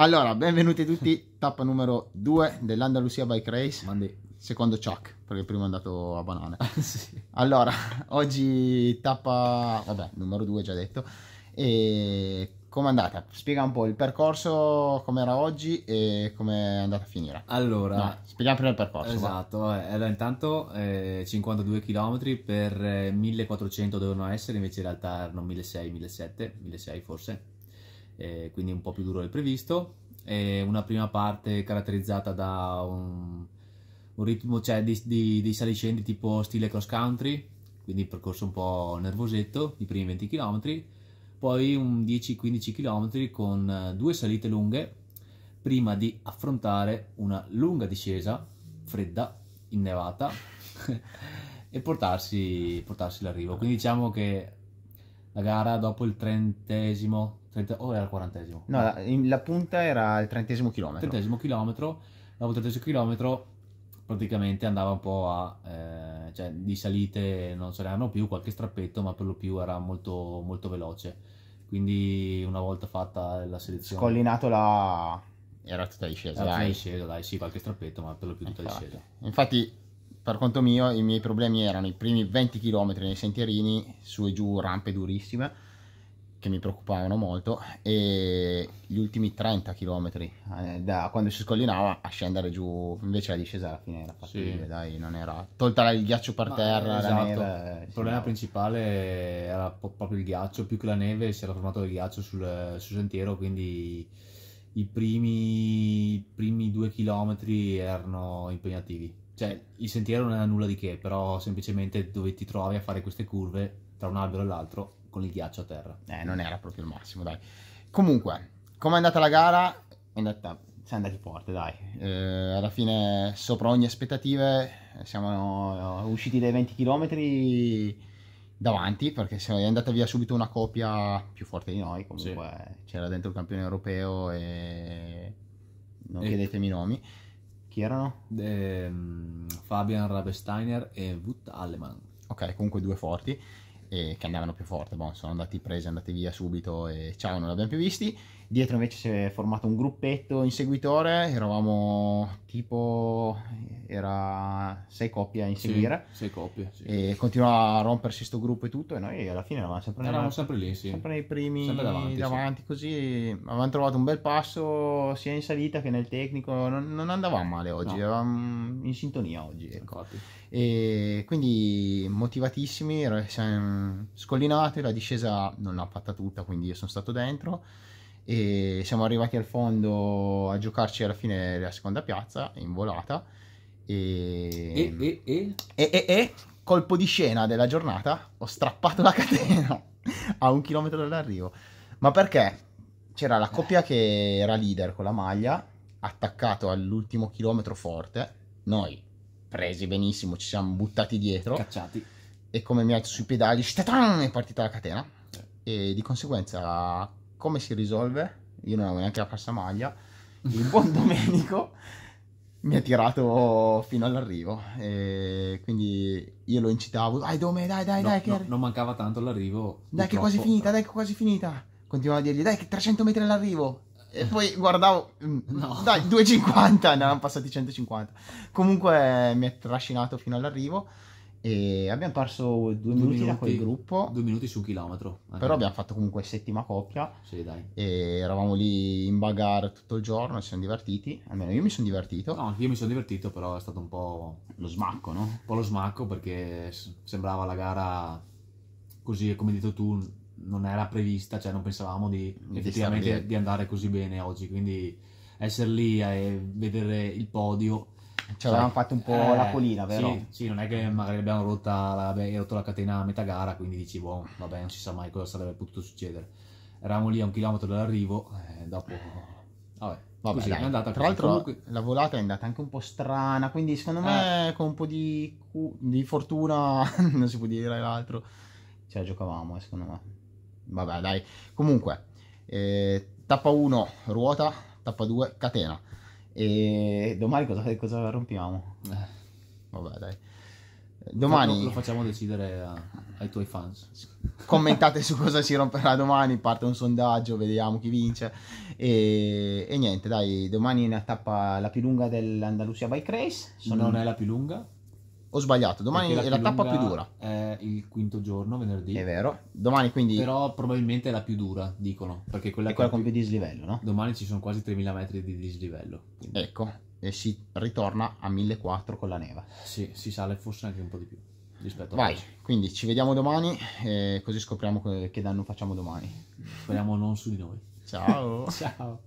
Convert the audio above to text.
Allora, benvenuti tutti, tappa numero 2 dell'Andalusia Bike Race. Mandi. Secondo Chuck, perché prima è andato a banane. sì. Allora, oggi tappa, vabbè, numero 2 già detto. E come è andata? Spiega un po' il percorso, come era oggi e come è andata a finire. Allora, No, spieghiamo prima il percorso. esatto, vabbè, allora, intanto eh, 52 km per eh, 1400 dovevano essere, invece in realtà erano 1600, 1700, 1600 forse, eh, quindi un po' più duro del previsto. E una prima parte caratterizzata da un, un ritmo cioè, di, di, di saliscendi tipo stile cross country, quindi percorso un po' nervosetto, i primi 20 km, poi un 10-15 km con eh, due salite lunghe prima di affrontare una lunga discesa fredda, innevata e portarsi, portarsi l'arrivo. Quindi diciamo che la gara dopo il trentesimo, trenta, o era il quarantesimo? No, la, la punta era il trentesimo chilometro. trentesimo chilometro, dopo il trentesimo chilometro praticamente andava un po' a, eh, cioè di salite non ce n'erano più, qualche strappetto, ma per lo più era molto, molto veloce. Quindi una volta fatta la selezione... Scollinato la... era tutta discesa, fine dai. discesa, dai, sì, qualche strappetto, ma per lo più tutta Infatti. discesa. Infatti, per conto mio, i miei problemi erano i primi 20 km nei sentierini, su e giù, rampe durissime, che mi preoccupavano molto, e gli ultimi 30 km, da quando si scollinava a scendere giù, invece la discesa alla fine era fattibile, Sì. dai, non era... Tolta il ghiaccio per Ma, terra, esatto. neve... Il si problema principale era proprio il ghiaccio, più che la neve si era formato il ghiaccio sul, sul sentiero, quindi i primi, i primi due chilometri erano impegnativi. Cioè, il sentiero non era nulla di che, però semplicemente dove ti trovavi a fare queste curve tra un albero e l'altro con il ghiaccio a terra. Eh, non era proprio il massimo, dai. Comunque, come è andata la gara? È andata... Siamo andati forte, dai. Eh, alla fine, sopra ogni aspettative, siamo eh, usciti dai 20 km davanti, perché è andata via subito una coppia più forte di noi. Comunque, c'era dentro il campione europeo e... Non E- chiedetemi i nomi. Chi erano? Ehm, Fabian Rabesteiner e Wout Allemann. Ok, comunque due forti e che andavano più forte, boh, sono andati presi, andati via subito e ciao, non li abbiamo più visti. Dietro invece si è formato un gruppetto inseguitore, eravamo tipo, era sei coppie a inseguire Sì, sei coppie. Sì. e continuava a rompersi sto gruppo e tutto e noi alla fine eravamo sempre, Eravamo nella- sempre lì, sì. sempre nei primi Sempre davanti, davanti, così avevamo trovato un bel passo sia in salita che nel tecnico, non, non andavamo male oggi, No. eravamo in sintonia oggi. Ecco. E quindi motivatissimi, siamo scollinati, la discesa non l'ha fatta tutta, quindi io sono stato dentro e siamo arrivati al fondo a giocarci alla fine la seconda piazza in volata e, E, e, e e, colpo di scena della giornata ho strappato la catena a un chilometro dall'arrivo. Ma perché? C'era la coppia che era leader con la maglia, attaccato all'ultimo chilometro forte, noi presi benissimo, ci siamo buttati dietro cacciati. e come mi alzo sui pedali, è partita la catena e di conseguenza come si risolve? Io non avevo neanche la passamaglia, il buon Domenico mi ha tirato fino all'arrivo e quindi io lo incitavo, dai Dome, dai dai No, dai che, no, non mancava tanto l'arrivo. dai che è quasi purtroppo. finita, dai che è quasi finita. Continuavo a dirgli, dai che 300 metri all'arrivo. E poi guardavo, mm, No. dai 250, ne erano passati 150. Comunque mi ha trascinato fino all'arrivo e abbiamo perso due, minuti, da quel gruppo. Due minuti su un chilometro. Eh, Però abbiamo fatto comunque settima coppia Sì, dai. e eravamo lì in bagarre tutto il giorno, ci siamo divertiti, almeno io mi sono divertito. No, io mi sono divertito, però è stato un po', Lo smacco, no? un po' lo smacco perché sembrava la gara così, come hai detto tu, non era prevista, cioè non pensavamo di effettivamente di andare così bene oggi. Quindi essere lì e vedere il podio. Ci avevamo fatto un po' eh, la colina, vero? Sì, sì, non è che magari abbiamo rotta la, abbiamo rotto la catena a metà gara, quindi dici, boh, vabbè, non si sa mai cosa sarebbe potuto succedere. Eravamo lì a un chilometro dall'arrivo, eh, dopo... Vabbè, Vabbè, così, dai. è andata Tra l'altro Comunque- la volata è andata anche un po' strana, quindi secondo Eh. me con un po' di, di fortuna, non si può dire l'altro, ce la giocavamo, eh, secondo me. Vabbè, dai. Comunque, eh, tappa 1 ruota, tappa 2 catena. E domani cosa, cosa rompiamo? Eh, Vabbè, dai. Domani lo facciamo decidere a- ai tuoi fans. commentate su cosa si romperà domani, parte un sondaggio, vediamo chi vince. E, e niente, dai, domani è una tappa la più lunga dell'Andalusia Bike Race. Sono- Non è la più lunga. Ho sbagliato, domani perché è la tappa più dura. È il quinto giorno, venerdì. È vero. Domani quindi Però probabilmente è la più dura, dicono. Perché quella è quella con più dislivello, no? Domani ci sono quasi 3000 metri di dislivello. quindi Ecco, e si ritorna a 1400 con la neve. Sì, si sale forse anche un po' di più rispetto Vai, oggi. quindi ci vediamo domani così scopriamo che danno facciamo domani. Speriamo non su di noi. Ciao! Ciao.